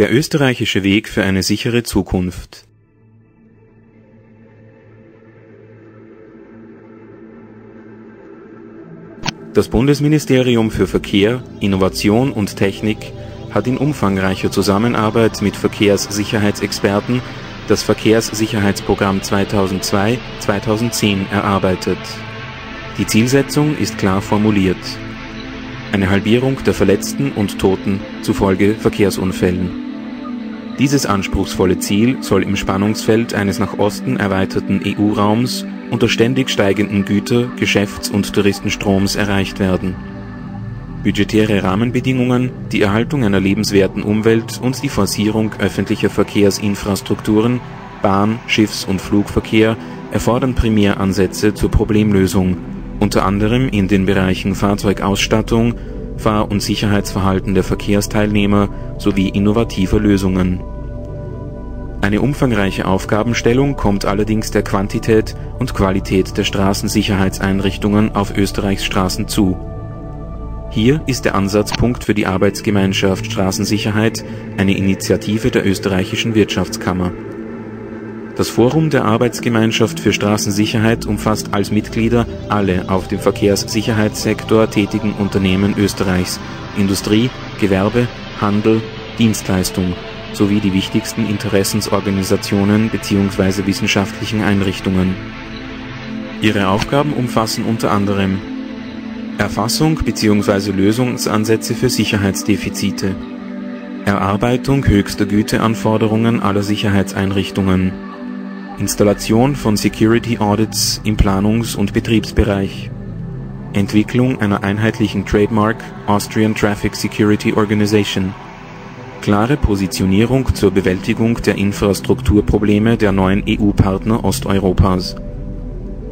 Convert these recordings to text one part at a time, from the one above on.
Der österreichische Weg für eine sichere Zukunft Das Bundesministerium für Verkehr, Innovation und Technik hat in umfangreicher Zusammenarbeit mit Verkehrssicherheitsexperten das Verkehrssicherheitsprogramm 2002-2010 erarbeitet. Die Zielsetzung ist klar formuliert. Eine Halbierung der Verletzten und Toten zufolge Verkehrsunfällen. Dieses anspruchsvolle Ziel soll im Spannungsfeld eines nach Osten erweiterten EU-Raums unter ständig steigenden Güter Geschäfts und Touristenstroms erreicht werden. Budgetäre Rahmenbedingungen, die Erhaltung einer lebenswerten Umwelt und die Forcierung öffentlicher Verkehrsinfrastrukturen (Bahn Schiffs und Flugverkehr) erfordern Primäransätze zur Problemlösung, unter anderem in den Bereichen Fahrzeugausstattung, Fahr und Sicherheitsverhalten der Verkehrsteilnehmer sowie innovativer Lösungen eine umfangreiche Aufgabenstellung kommt allerdings der Quantität und Qualität der Straßensicherheitseinrichtungen auf Österreichs Straßen zu. Hier ist der Ansatzpunkt für die Arbeitsgemeinschaft Straßensicherheit eine Initiative der österreichischen Wirtschaftskammer. Das Forum der Arbeitsgemeinschaft für Straßensicherheit umfasst als Mitglieder alle auf dem Verkehrssicherheitssektor tätigen Unternehmen Österreichs, Industrie, Gewerbe, Handel, Dienstleistung sowie die wichtigsten Interessensorganisationen bzw. wissenschaftlichen Einrichtungen. Ihre Aufgaben umfassen unter anderem Erfassung bzw. Lösungsansätze für Sicherheitsdefizite, Erarbeitung höchster Güteanforderungen aller Sicherheitseinrichtungen, Installation von Security Audits im Planungs und Betriebsbereich, Entwicklung einer einheitlichen Trademark Austrian Traffic Security Organization klare Positionierung zur Bewältigung der Infrastrukturprobleme der neuen EU-Partner Osteuropas.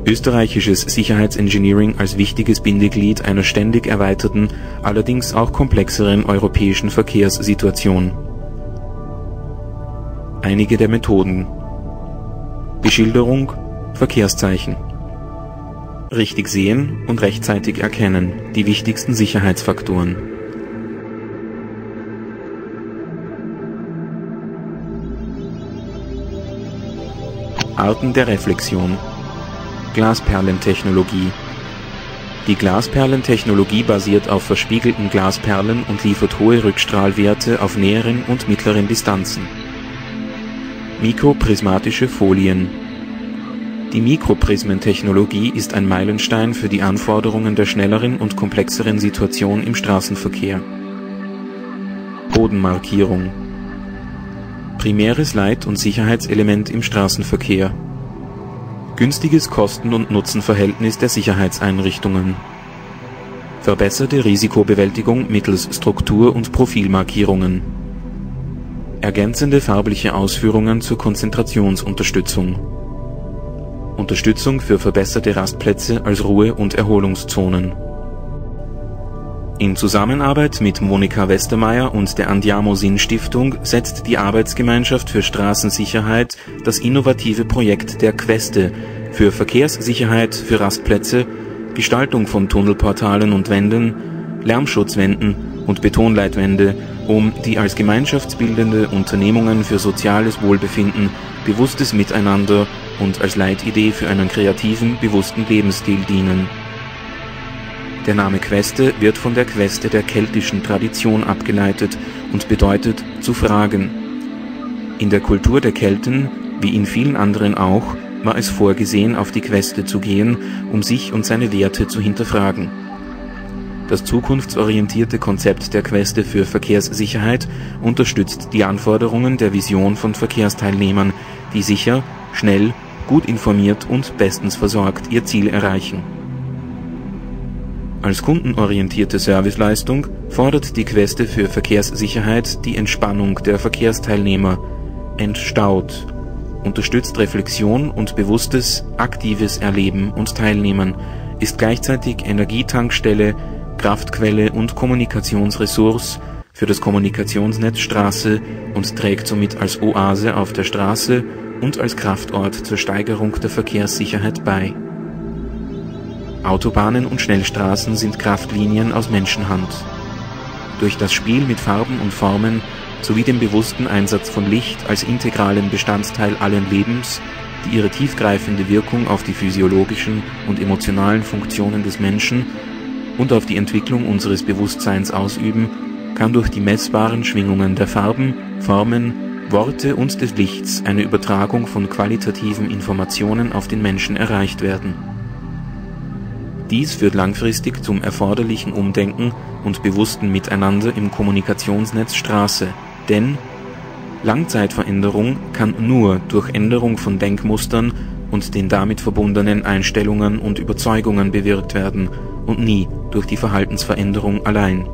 Österreichisches Sicherheitsengineering als wichtiges Bindeglied einer ständig erweiterten, allerdings auch komplexeren europäischen Verkehrssituation. Einige der Methoden Beschilderung, Verkehrszeichen. Richtig sehen und rechtzeitig erkennen, die wichtigsten Sicherheitsfaktoren. Arten der Reflexion. Glasperlentechnologie. Die Glasperlentechnologie basiert auf verspiegelten Glasperlen und liefert hohe Rückstrahlwerte auf näheren und mittleren Distanzen. Mikroprismatische Folien. Die Mikroprismentechnologie ist ein Meilenstein für die Anforderungen der schnelleren und komplexeren Situation im Straßenverkehr. Bodenmarkierung. Primäres Leit und Sicherheitselement im Straßenverkehr. Günstiges Kosten und Nutzenverhältnis der Sicherheitseinrichtungen. Verbesserte Risikobewältigung mittels Struktur und Profilmarkierungen ergänzende farbliche Ausführungen zur Konzentrationsunterstützung. Unterstützung für verbesserte Rastplätze als Ruhe und Erholungszonen. In Zusammenarbeit mit Monika Westermeier und der Andiamo Sinn Stiftung setzt die Arbeitsgemeinschaft für Straßensicherheit das innovative Projekt der Queste für Verkehrssicherheit für Rastplätze, Gestaltung von Tunnelportalen und Wänden, Lärmschutzwänden und Betonleitwände um die als gemeinschaftsbildende Unternehmungen für soziales Wohlbefinden, bewusstes Miteinander und als Leitidee für einen kreativen, bewussten Lebensstil dienen der Name Queste wird von der Queste der keltischen Tradition abgeleitet und bedeutet zu fragen. In der Kultur der Kelten, wie in vielen anderen auch, war es vorgesehen, auf die Queste zu gehen, um sich und seine Werte zu hinterfragen. Das zukunftsorientierte Konzept der Queste für Verkehrssicherheit unterstützt die Anforderungen der Vision von Verkehrsteilnehmern, die sicher, schnell, gut informiert und bestens versorgt ihr Ziel erreichen. Als kundenorientierte Serviceleistung fordert die Queste für Verkehrssicherheit die Entspannung der Verkehrsteilnehmer, entstaut, unterstützt Reflexion und bewusstes, aktives Erleben und Teilnehmen, ist gleichzeitig Energietankstelle, Kraftquelle und Kommunikationsressource für das Kommunikationsnetz Straße und trägt somit als Oase auf der Straße und als Kraftort zur Steigerung der Verkehrssicherheit bei Autobahnen und Schnellstraßen sind Kraftlinien aus Menschenhand. Durch das Spiel mit Farben und Formen sowie dem bewussten Einsatz von Licht als integralem Bestandteil allen Lebens, die ihre tiefgreifende Wirkung auf die physiologischen und emotionalen Funktionen des Menschen und auf die Entwicklung unseres Bewusstseins ausüben, kann durch die messbaren Schwingungen der Farben, Formen, Worte und des Lichts eine Übertragung von qualitativen Informationen auf den Menschen erreicht werden. Dies führt langfristig zum erforderlichen Umdenken und bewussten Miteinander im Kommunikationsnetz Straße, denn Langzeitveränderung kann nur durch Änderung von Denkmustern und den damit verbundenen Einstellungen und Überzeugungen bewirkt werden und nie durch die Verhaltensveränderung allein